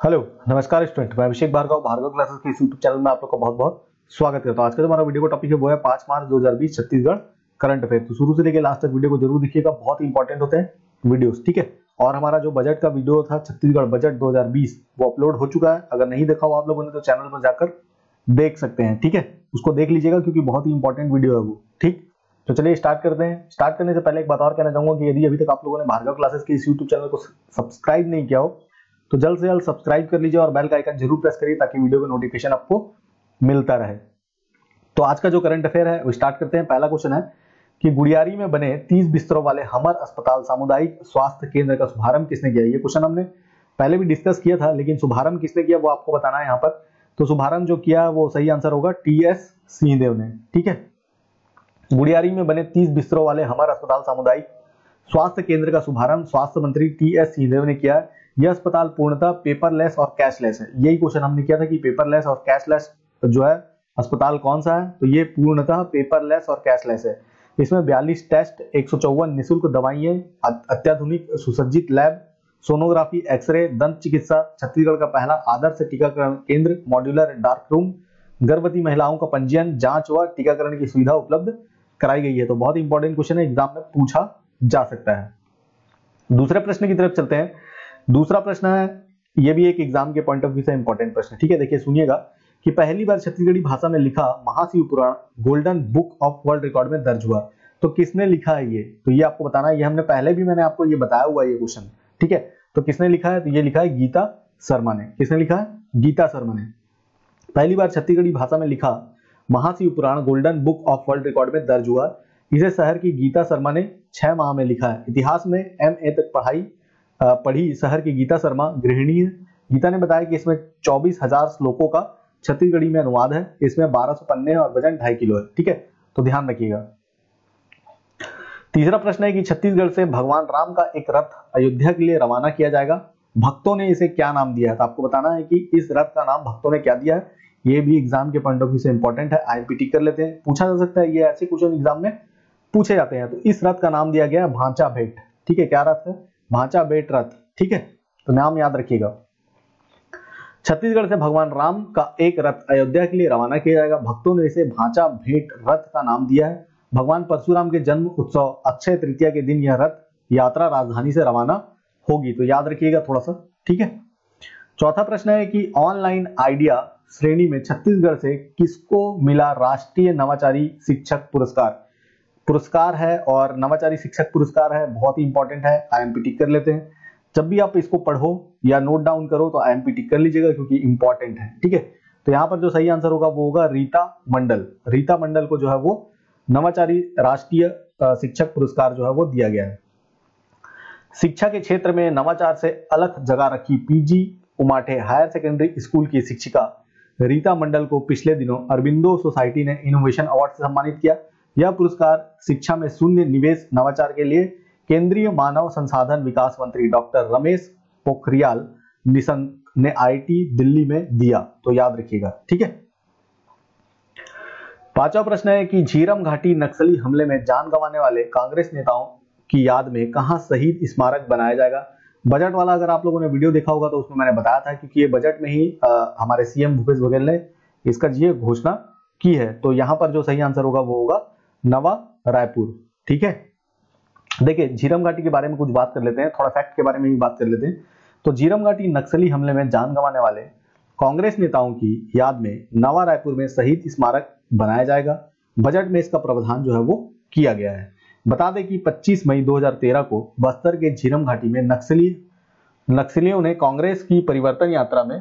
Hello, नमस्कार student. मैं Abhishek Bhargava Bhargava classes के यूट्यूब चैनल में आप लोग का बहुत बहुत स्वागत करता हूँ। आज का जो हमारा वीडियो का टॉपिक है, वो है पाँच मार्च 2020 छत्तीसगढ़ करंट अफेयर तो शुरू से लेकर लास्ट तक वीडियो को ज़रूर देखिएगा, बहुत इंपॉर्टेंट होते हैं वीडियोस ठीक है? और हमारा जो बजट का वीडियो था, छत्तीसगढ़ बजट 2020 वो अपलोड हो चुका है। अगर नहीं देखा हो आप लोगों ने तो चैनल पर जाकर देख सकते हैं, ठीक है? उसको देख लीजिएगा, क्योंकि बहुत ही इंपॉर्टेंट वीडियो है वो, ठीक? तो चलिए स्टार्ट करते हैं। स्टार्ट करने से पहले एक बात और कहना चाहूँगा कि यदि अभी तक आप लोगों ने भार्गव क्लासेस के इस यूट्यूब चैनल को सब्सक्राइब नहीं किया हो तो जल्द से जल्द सब्सक्राइब कर लीजिए और बेल का आइकन ज़रूर प्रेस करिए ताकि वीडियो का नोटिफिकेशन आपको मिलता रहे। तो आज का जो करंट अफेयर है, वो स्टार्ट करते हैं। पहला क्वेश्चन है कि गुड़ियारी में बने 30 बिस्तरों वाले हमर अस्पताल सामुदायिक स्वास्थ्य केंद्र का शुभारंभ किसने किया? ये क्वेश्चन हमने पहले भी डिस्कस किया था, लेकिन शुभारंभ किसने किया वो आपको बताना है यहाँ पर। तो शुभारंभ जो किया, वो सही आंसर होगा टी एस सिंहदेव ने। ठीक है? गुड़ियारी में बने 30 बिस्तरों वाले हमर अस्पताल सामुदायिक स्वास्थ्य केंद्र का शुभारंभ स्वास्थ्य मंत्री टी एस सिंहदेव ने किया। है यह अस्पताल पूर्णतः पेपरलेस और कैशलेस है। यही क्वेश्चन हमने किया था कि पेपरलेस और कैशलेस जो है, अस्पताल कौन सा है? तो ये पूर्णतः पेपरलेस और कैशलेस है। इसमें 42 टेस्ट एक सौ चौवन निःशुल्क दवाइयाँ अत्याधुनिक सुसज्जित लैब सोनोग्राफी एक्सरे दंत चिकित्सा, छत्तीसगढ़ का पहला आदर्श टीकाकरण केंद्र मॉड्यूलर डार्क रूम गर्भवती महिलाओं का पंजीयन, जाँच व टीकाकरण की सुविधा उपलब्ध कराई गई है। तो बहुत इंपॉर्टेंट क्वेश्चन है एग्ज़ाम में पूछा जा सकता है। दूसरे प्रश्न की तरफ़ चलते हैं। दूसरा प्रश्न है, ये भी एक एग्ज़ाम के पॉइंट ऑफ़ व्यू से इंपॉर्टेंट प्रश्न ठीक है, देखिए, सुनिएगा कि पहली बार छत्तीसगढ़ी भाषा में लिखा Mahashiv Puran Golden Book of World Record में दर्ज हुआ। तो किसने लिखा है ये? तो ये आपको बताना है, ये हमने पहले भी मैंने आपको ये बताया हुआ ये क्वेश्चन ठीक है तो किसने लिखा है? तो ये लिखा है गीता शर्मा ने। किसने लिखा है? गीता शर्मा ने। पहली बार छत्तीसगढ़ी भाषा में लिखा Mahashiv Puran Golden Book of World Record में दर्ज हुआ। इसे शहर की गीता शर्मा ने छह माह में लिखा है। इतिहास में एम ए तक पढ़ाई पढ़ी शहर की गीता शर्मा, गृहिणी है। गीता ने बताया कि इसमें चौबीस हज़ार श्लोकों का छत्तीसगढ़ी में अनुवाद है। इसमें बारह सौ पन्ने और वज़न ढाई किलो है, ठीक है? तो ध्यान रखिएगा। तीसरा प्रश्न है कि छत्तीसगढ़ से भगवान राम का एक रथ अयोध्या के लिए रवाना किया जाएगा। भक्तों ने इसे क्या नाम दिया है? तो आपको बताना है कि इस रथ का नाम भक्तों ने क्या दिया है? ये भी एग्ज़ाम के पॉइंट ऑफ़ व्यू से इंपॉर्टेंट है आईएमपीटी कर लेते हैं। पूछा जा सकता है, ये ऐसे क्वेश्चन एग्ज़ाम में पूछे जाते हैं। तो इस रथ का नाम दिया गया है भांचा भेंट, ठीक है? क्या रथ है? भांचा बेट रथ ठीक है? तो नाम याद रखिएगा। छत्तीसगढ़ से भगवान राम का एक रथ अयोध्या के लिए रवाना किया जाएगा। भक्तों ने इसे भाचा भेंट रथ का नाम दिया है। भगवान परशुराम के जन्म उत्सव अक्षय तृतीया के दिन यह रथ यात्रा राजधानी से रवाना होगी। तो याद रखिएगा थोड़ा सा ठीक है? चौथा प्रश्न है कि ऑनलाइन आइडिया श्रेणी में छत्तीसगढ़ से किसको मिला राष्ट्रीय नवाचारी शिक्षक पुरस्कार? पुरस्कार है और नवाचारी शिक्षक पुरस्कार है, बहुत ही इंपॉर्टेंट है आईएमपी कर लेते हैं। जब भी आप इसको पढ़ो या नोट डाउन करो तो आईएमपी कर लीजिएगा क्योंकि इंपॉर्टेंट है, ठीक है? तो यहाँ पर जो सही आंसर होगा वो होगा रीता मंडल। रीता मंडल को जो है वो नवाचारी राष्ट्रीय शिक्षक पुरस्कार जो है वो दिया गया है। शिक्षा के क्षेत्र में नवाचार से अलग जगह रखी PG Umathe higher secondary school की शिक्षिका रीता मंडल को पिछले दिनों अरबिंदो सोसाइटी ने इनोवेशन अवार्ड से सम्मानित किया। यह पुरस्कार शिक्षा में शून्य निवेश नवाचार के लिए केंद्रीय मानव संसाधन विकास मंत्री डॉक्टर रमेश पोखरियाल निशंक ने आईटी दिल्ली में दिया। तो याद रखिएगा ठीक है? पांचवा प्रश्न है कि झीरम घाटी नक्सली हमले में जान गंवाने वाले कांग्रेस नेताओं की याद में कहा शहीद स्मारक बनाया जाएगा? बजट वाला अगर आप लोगों ने वीडियो देखा होगा तो उसमें मैंने बताया था क्योंकि ये बजट में ही आ, हमारे सीएम भूपेश बघेल ने इसका ये घोषणा की है। तो यहाँ पर जो सही आंसर होगा वो होगा नवा रायपुर, ठीक है? देखिए झीरम घाटी के बारे में कुछ बात कर लेते हैं, थोड़ा फैक्ट के बारे में भी बात कर लेते हैं। तो झीरम घाटी नक्सली हमले में जान गंवाने वाले कांग्रेस नेताओं की याद में नवा रायपुर में शहीद स्मारक बनाया जाएगा। बजट में इसका प्रावधान जो है वो किया गया है। बता दें कि 25 मई 2013 को बस्तर के झीरम घाटी में नक्सली, नक्सलियों ने कांग्रेस की परिवर्तन यात्रा में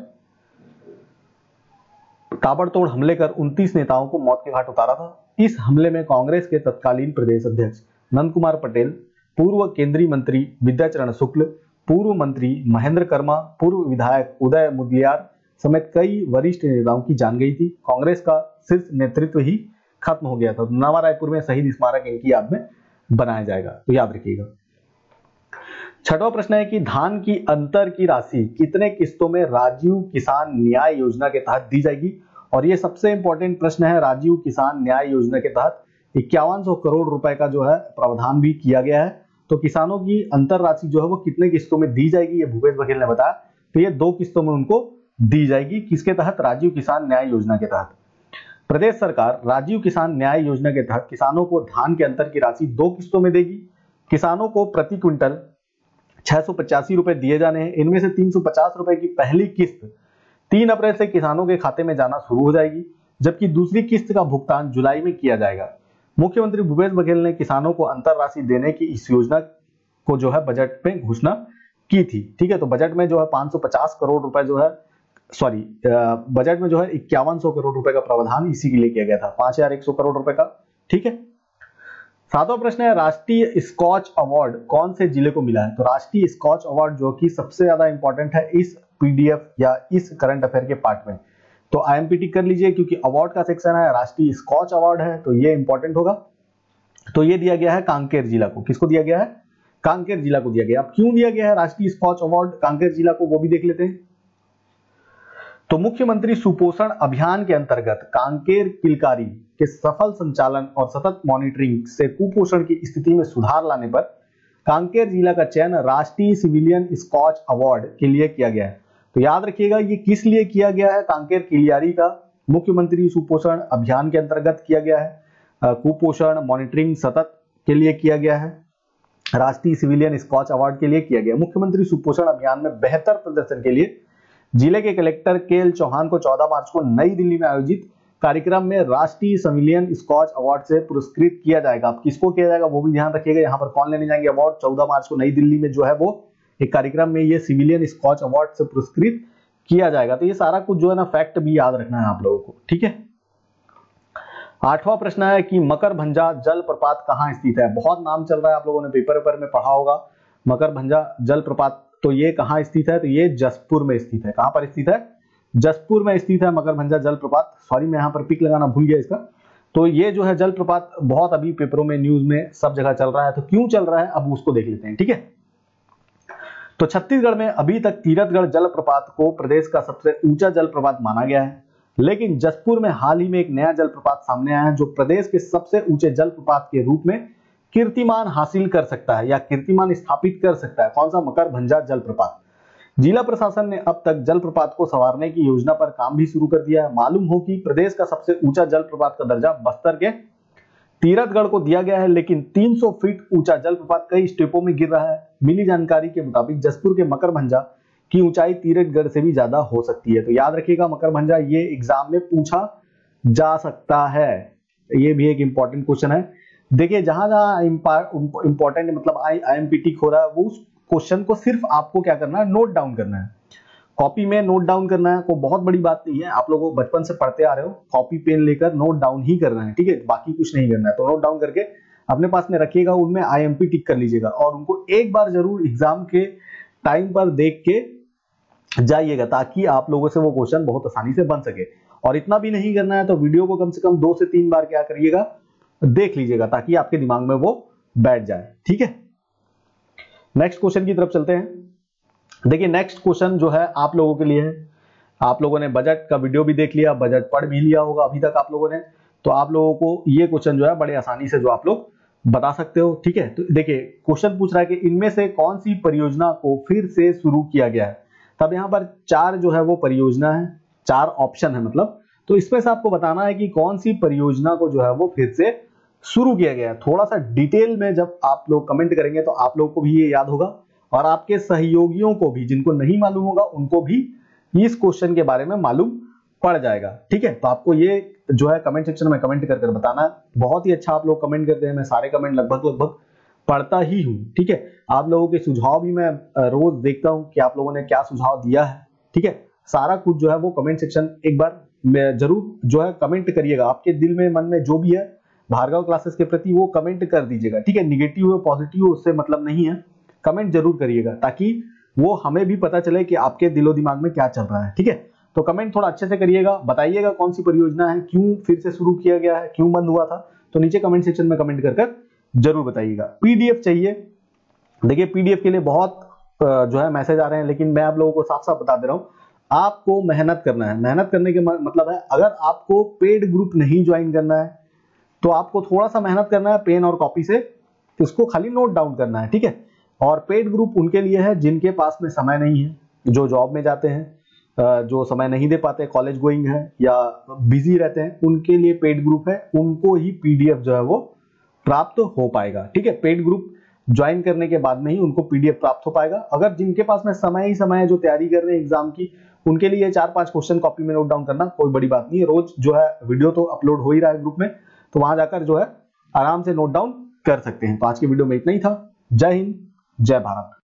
ताबड़तोड़ हमले कर 29 नेताओं को मौत के घाट उतारा था। इस हमले में कांग्रेस के तत्कालीन प्रदेश अध्यक्ष नंद कुमार पटेल, पूर्व केंद्रीय मंत्री विद्याचरण शुक्ल, पूर्व मंत्री महेंद्र कर्मा, पूर्व विधायक उदय मुदियार समेत कई वरिष्ठ नेताओं की जान गई थी। कांग्रेस का शीर्ष नेतृत्व ही खत्म हो गया था। नवा रायपुर में शहीद स्मारक इनकी याद में बनाया जाएगा। तो याद रखिएगा। छठवा प्रश्न है कि धान की अंतर की राशि कितने किस्तों में राजीव किसान न्याय योजना के तहत दी जाएगी? और ये सबसे इंपॉर्टेंट प्रश्न है राजीव किसान न्याय योजना के तहत। इक्यावन करोड़ रुपए का जो है प्रावधान भी किया गया है। तो किसानों की अंतर राशि जो है वो कितने किस्तों में दी जाएगी, ये भूपेश बघेल ने बताया। तो ये दो किस्तों में उनको दी जाएगी, किसके तहत? राजीव किसान न्याय योजना के तहत। प्रदेश सरकार राजीव किसान न्याय योजना के तहत किसानों को धान के अंतर की राशि दो किस्तों में देगी। किसानों को प्रति क्विंटल छह सौ पचासी रुपए दिए जाने हैं। इनमें से तीन सौ पचास रुपए की पहली किस्त तीन अप्रैल से किसानों के खाते में जाना शुरू हो जाएगी, जबकि दूसरी किस्त का भुगतान जुलाई में किया जाएगा। मुख्यमंत्री भूपेश बघेल ने किसानों को अंतर राशि देने की इस योजना को जो है बजट में घोषणा की थी। ठीक है तो बजट में जो है 550 करोड़ रुपए जो है, सॉरी बजट में जो है इक्यावन करोड़ रुपए का प्रावधान इसी के लिए किया गया था, पाँच हज़ार एक करोड़ रुपए का। ठीक है, सातवां प्रश्न है, राष्ट्रीय स्कॉच अवार्ड कौन से ज़िले को मिला है? तो राष्ट्रीय स्कॉच अवार्ड जो कि सबसे ज़्यादा इंपॉर्टेंट है इस पीडीएफ या इस करंट अफेयर के पार्ट में। तो आईएमपीटी कर लीजिए, क्योंकि अवार्ड का सेक्शन है, राष्ट्रीय स्कॉच अवार्ड है तो ये इंपॉर्टेंट होगा। तो ये दिया गया है कांकेर जिला को। किसको दिया गया है? कांकेर जिला को दिया गया। अब क्यों दिया गया है राष्ट्रीय स्कॉच अवार्ड? कांकेर जिला को वो भी देख लेते हैं। तो मुख्यमंत्री सुपोषण अभियान के अंतर्गत कांकेर किलकारी के सफल संचालन और सतत मॉनिटरिंग से कुपोषण की स्थिति में सुधार लाने पर कांकेर जिला का चयन राष्ट्रीय सिविलियन स्कॉच अवार्ड के लिए किया गया है। तो याद रखिएगा ये किस लिए किया गया है? कांकेर किलियारी का मुख्यमंत्री सुपोषण अभियान के अंतर्गत किया गया है। कुपोषण मॉनिटरिंग सतत के लिए किया गया है। राष्ट्रीय सिविलियन स्कॉच अवार्ड के लिए किया गया मुख्यमंत्री सुपोषण अभियान में बेहतर प्रदर्शन के लिए ज़िले के कलेक्टर के एल चौहान को 14 मार्च को नई दिल्ली में आयोजित कार्यक्रम में राष्ट्रीय सिविलियन स्कॉच अवार्ड से पुरस्कृत किया जाएगा। अब किसको किया जाएगा वो भी ध्यान रखिएगा। यहाँ पर कौन लेने जाएँगे अवार्ड? 14 मार्च को नई दिल्ली में जो है वो एक कार्यक्रम में ये सिविलियन स्कॉच अवार्ड से पुरस्कृत किया जाएगा। तो ये सारा कुछ जो है ना फैक्ट भी याद रखना है आप लोगों को, ठीक है? आठवां प्रश्न है कि मकर भंजा जल प्रपात कहाँ स्थित है? बहुत नाम चल रहा है आप लोगों ने पेपर पेपर में पढ़ा होगा। मकर भंजा जल प्रपात तो ये कहाँ स्थित है? तो ये जसपुर में स्थित है। कहाँ पर स्थित है? जसपुर में स्थित है मकर भंजा जल प्रपात। सॉरी मैं यहाँ पर पिक लगाना भूल गया इसका। तो ये जो है जल प्रपात, बहुत अभी पेपरों में न्यूज़ में सब जगह चल रहा है। तो क्यों चल रहा है? अब उसको देख लेते हैं, ठीक है? तो छत्तीसगढ़ में अभी तक तीरथगढ़ जलप्रपात को प्रदेश का सबसे ऊँचा जलप्रपात माना गया है। लेकिन जसपुर में हाल ही में एक नया जलप्रपात सामने आया है, जो प्रदेश के सबसे ऊँचे जलप्रपात के रूप में कीर्तिमान हासिल कर सकता है या कीर्तिमान स्थापित कर सकता है। कौन सा? मकर भंजा जलप्रपात। जिला प्रशासन ने अब तक जलप्रपात को संवारने की योजना पर काम भी शुरू कर दिया है। मालूम हो कि प्रदेश का सबसे ऊँचा जलप्रपात का दर्जा बस्तर के तीरथगढ़ को दिया गया है, लेकिन 300 फीट ऊँचा जलप्रपात कई स्टेपों में गिर रहा है। मिली जानकारी के मुताबिक जसपुर के मकर भंजा की ऊंचाई तीरथगढ़ से भी ज़्यादा हो सकती है। तो याद रखिएगा, मकर भंजा ये एग्ज़ाम में पूछा जा सकता है। ये भी एक इंपॉर्टेंट क्वेश्चन है। देखिए, जहाँ जहाँ इंपॉर्टेंट मतलब I I M P T हो रहा है वो उस क्वेश्चन को सिर्फ़ आपको क्या करना है? नोट डाउन करना है। कॉपी में नोट डाउन करना है कोई बहुत बड़ी बात नहीं है। आप लोगों बचपन से पढ़ते आ रहे हो कॉपी पेन लेकर नोट डाउन ही करना है, ठीक है? बाकी कुछ नहीं करना है। तो नोट डाउन करके अपने पास में रखिएगा, उनमें आईएमपी टिक कर लीजिएगा और उनको एक बार ज़रूर एग्ज़ाम के टाइम पर देख के जाइएगा, ताकि आप लोगों से वो क्वेश्चन बहुत आसानी से बन सके। और इतना भी नहीं करना है तो वीडियो को कम से कम दो से तीन बार क्या करिएगा, देख लीजिएगा, ताकि आपके दिमाग में वो बैठ जाए, ठीक है? नेक्स्ट क्वेश्चन की तरफ़ चलते हैं। देखिए नेक्स्ट क्वेश्चन जो है आप लोगों के लिए है। आप लोगों ने बजट का वीडियो भी देख लिया बजट पढ़ भी लिया होगा अभी तक आप लोगों ने। तो आप लोगों को ये क्वेश्चन जो है बड़े आसानी से जो आप लोग बता सकते हो, ठीक है? तो देखिए क्वेश्चन पूछ रहा है कि इनमें से कौन सी परियोजना को फिर से शुरू किया गया है? तब यहाँ पर चार जो है वो परियोजना है, चार ऑप्शन है मतलब। तो इसमें से आपको बताना है कि कौन सी परियोजना को जो है वो फिर से शुरू किया गया है। थोड़ा सा डिटेल में जब आप लोग कमेंट करेंगे तो आप लोग को भी ये याद होगा। और आपके सहयोगियों को भी, जिनको नहीं मालूम होगा, उनको भी इस क्वेश्चन के बारे में मालूम पड़ जाएगा। ठीक है? तो आपको ये जो है कमेंट सेक्शन में कमेंट कर कर बताना। बहुत ही अच्छा आप लोग कमेंट करते हैं। मैं सारे कमेंट लगभग लगभग पढ़ता ही हूँ। ठीक है? आप लोगों के सुझाव भी मैं रोज देखता हूँ कि आप लोगों ने क्या सुझाव दिया है। ठीक है? सारा कुछ जो है वो कमेंट सेक्शन एक बार ज़रूर जो है कमेंट करिएगा। आपके दिल में, मन में जो भी है, भार्गव क्लासेस के प्रति वो कमेंट कर दीजिएगा। ठीक है? निगेटिव हो पॉजिटिव हो, उससे मतलब नहीं है। कमेंट ज़रूर करिएगा ताकि वो हमें भी पता चले कि आपके दिलो दिमाग में क्या चल रहा है, ठीक है? तो कमेंट थोड़ा अच्छे से करिएगा, बताइएगा कौन सी परियोजना है, क्यों फिर से शुरू किया गया है, क्यों बंद हुआ था तो नीचे कमेंट सेक्शन में कमेंट कर ज़रूर बताइएगा। पीडीएफ चाहिए। देखिए, पीडीएफ के लिए बहुत जो है मैसेज आ रहे हैं, लेकिन मैं आप लोगों को साफ़ साफ़ बता दे रहा हूँ, आपको मेहनत करना है। मेहनत करने के मतलब है, अगर आपको पेड ग्रुप नहीं ज्वाइन करना है तो आपको थोड़ा सा मेहनत करना है, पेन और कॉपी से, उसको खाली नोट डाउन करना है, ठीक है? और पेड ग्रुप उनके लिए है, जिनके पास में समय नहीं है, जो जॉब में जाते हैं जो समय नहीं दे पाते कॉलेज गोइंग है, या बिज़ी रहते हैं, उनके लिए पेड ग्रुप है, उनको ही पीडीएफ जो है वो प्राप्त हो पाएगा। ठीक है पेड ग्रुप ज्वाइन करने के बाद में ही उनको पीडीएफ प्राप्त हो पाएगा। अगर जिनके पास में समय ही समय है, जो तैयारी कर रहे हैं एग्ज़ाम की, उनके लिए चार पाँच क्वेश्चन कॉपी में नोट डाउन करना कोई बड़ी बात नहीं है। रोज जो है वीडियो तो अपलोड हो ही रहा है ग्रुप में तो वहाँ जाकर जो है आराम से नोट डाउन कर सकते हैं। तो आज की वीडियो में इतना ही था। जय हिंद। जय भारत।